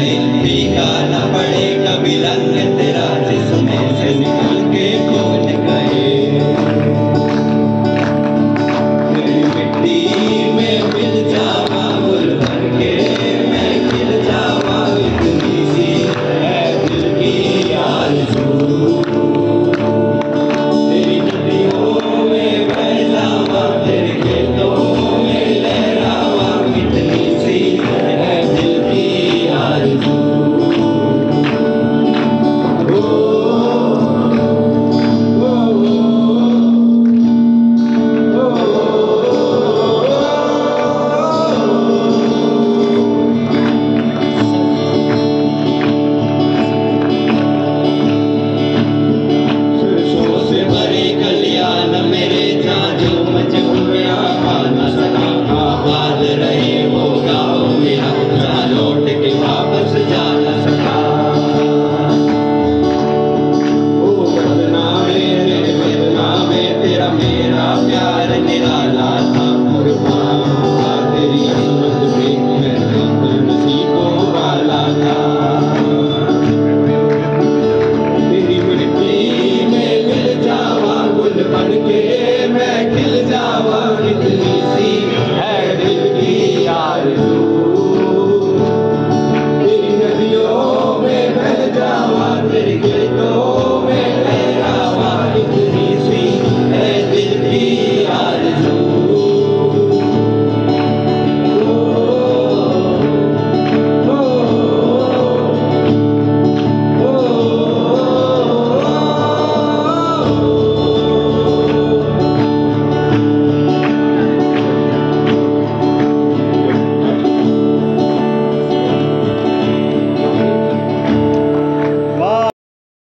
गरीब भी गाना पड़े Oh.